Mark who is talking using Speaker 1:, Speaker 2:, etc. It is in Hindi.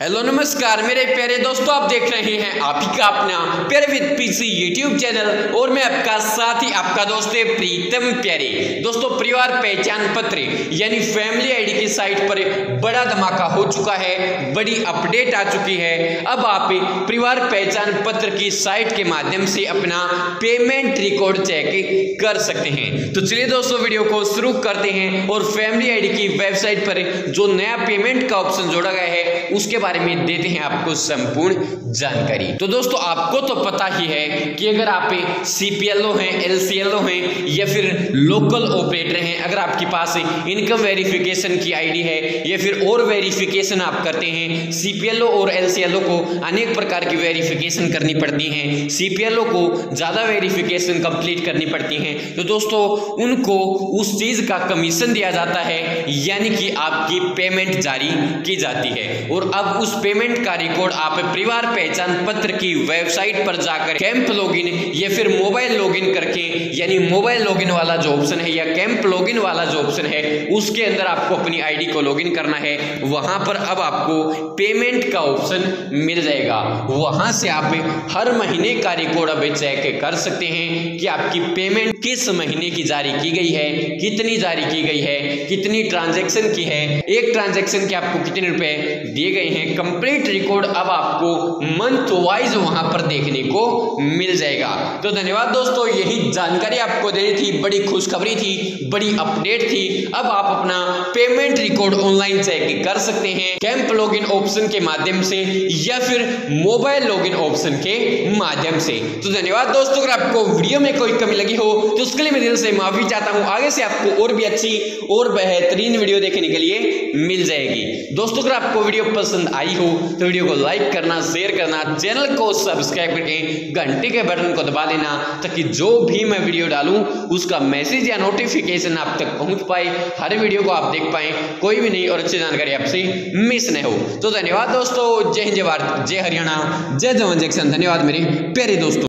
Speaker 1: हेलो नमस्कार। मेरे प्यारे दोस्तों, आप देख रहे हैं आप ही का अपना प्यारे विद पीसी यूट्यूब चैनल और मैं आपका साथ ही आपका दोस्त है प्रीतम प्यारे। दोस्तों, परिवार पहचान पत्र, यानी फैमिली आईडी की साइट पर बड़ा धमाका हो चुका है, बड़ी अपडेट आ चुकी है। अब आप परिवार पहचान पत्र की साइट के माध्यम से अपना पेमेंट रिकॉर्ड चेक कर सकते हैं। तो चलिए दोस्तों वीडियो को शुरू करते हैं और फैमिली आईडी की वेबसाइट पर जो नया पेमेंट का ऑप्शन जोड़ा गया है, उसके बारे में देते हैं आपको संपूर्ण जानकारी। तो दोस्तों, आपको तो पता ही है कि अगर आप सीपीएलओ हैं एलसीएलओ हैं, या फिर लोकल ऑपरेटर हैं, अगर आपके पास इनकम वेरिफिकेशन की आईडी है, या फिर और वेरिफिकेशन आप करते हैं सीपीएलओ और एलसीएलओ को अनेक प्रकार की वेरिफिकेशन करनी पड़ती हैं। सीपीएलओ को ज़्यादा वेरिफिकेशन कंप्लीट करनी पड़ती हैं। तो दोस्तों, उनको उस चीज़ का कमीशन दिया जाता है, यानी कि आपकी पेमेंट जारी की जाती है। और अब उस पेमेंट का रिकॉर्ड आप परिवार पहचान पत्र की वेबसाइट पर जाकर कैंप लॉगिन या फिर मोबाइल लॉगिन करके, यानी मोबाइल लॉगिन वाला जो ऑप्शन है या कैंप लॉगिन वाला जो ऑप्शन है, उसके अंदर आपको अपनी आईडी को लॉगिन करना है। वहाँ पर अब आपको पेमेंट का ऑप्शन मिल जाएगा। वहाँ से आप हर महीने का रिकॉर्ड अब चेक कर सकते हैं कि आपकी पेमेंट किस महीने की जारी की गई है, कितनी जारी की गई है, कितनी ट्रांजेक्शन की है, एक ट्रांजेक्शन के आपको कितने रुपए दिए गए हैं कंप्लीट रिकॉर्ड अब आपको मंथ वाइज वहाँ पर देखने को मिल जाएगा। तो धन्यवाद दोस्तों, यही जानकारी आपको देनी थी, बड़ी खुशखबरी थी, बड़ी अपडेट थी। अब आप अपना पेमेंट रिकॉर्ड ऑनलाइन चेक कर सकते हैं कैंप लॉगिन ऑप्शन के माध्यम से या फिर मोबाइल लॉगिन ऑप्शन के माध्यम से। तो धन्यवाद दोस्तों, अगर आपको वीडियो में कोई कमी लगी हो तो उसके लिए मैं दिल से माफ़ी चाहता हूँ। आगे से आपको और भी अच्छी और बेहतरीन वीडियो देखने के लिए मिल जाएगी। दोस्तों, अगर आपको वीडियो पसंद आई हो तो वीडियो को लाइक करना शेयर करना चैनल को सब्सक्राइब करके घंटे के बटन को दबा देना, ताकि जो भी मैं वीडियो डालूं, उसका मैसेज या नोटिफिकेशन आप तक पहुँच पाए। हर वीडियो को आप देख पाए। कोई भी नहीं और अच्छी जानकारी आपसे मिस न हो। तो धन्यवाद दोस्तों। जय हिंद, जय भारत, जय हरियाणा, जय जवान जंक्शन धन्यवाद मेरे प्यारे दोस्तों।